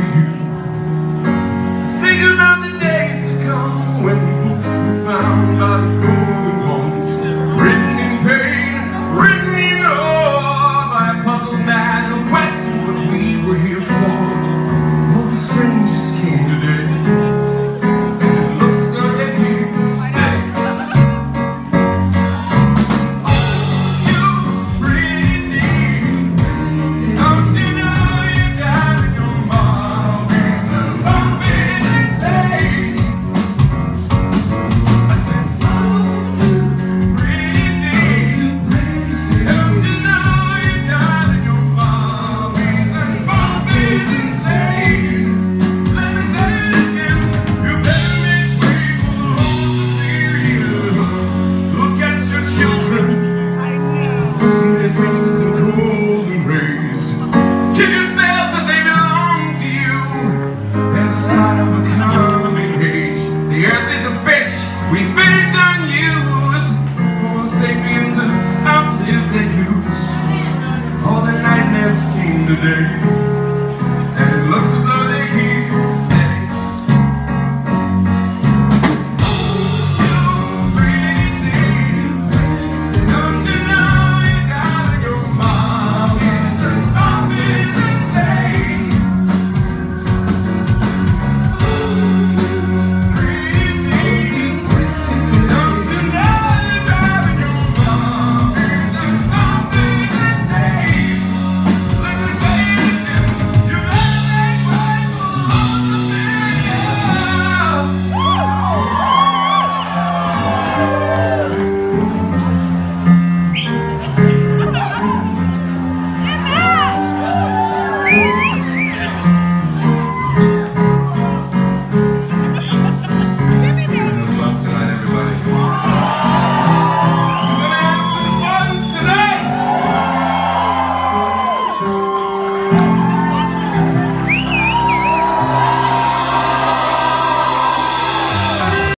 for you. Have